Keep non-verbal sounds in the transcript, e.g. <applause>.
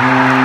Mm-hmm. <laughs>